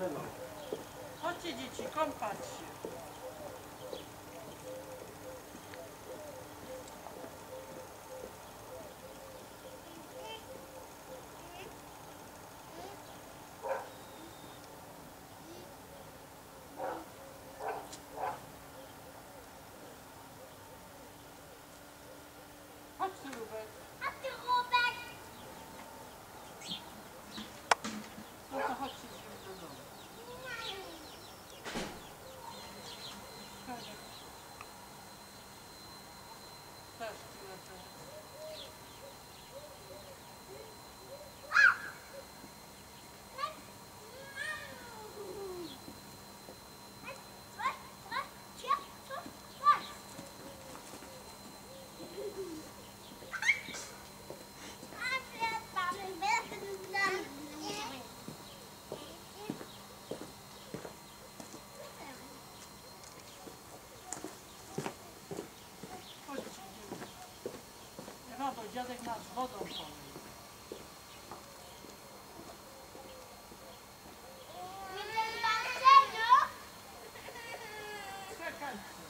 Podlewał. Chodźcie dzieci, kąpać się. Chodź tu, dziadek nas wodą polej. Czekajcie.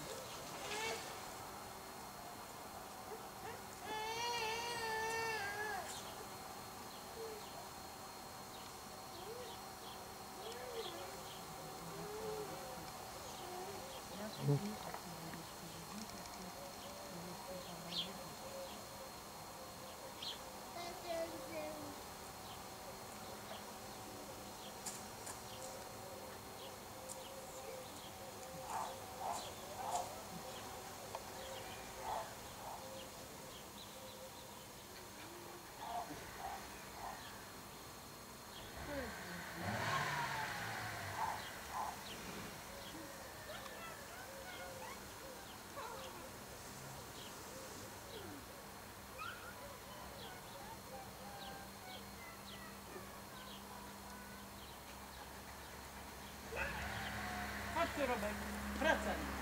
Chodź tu,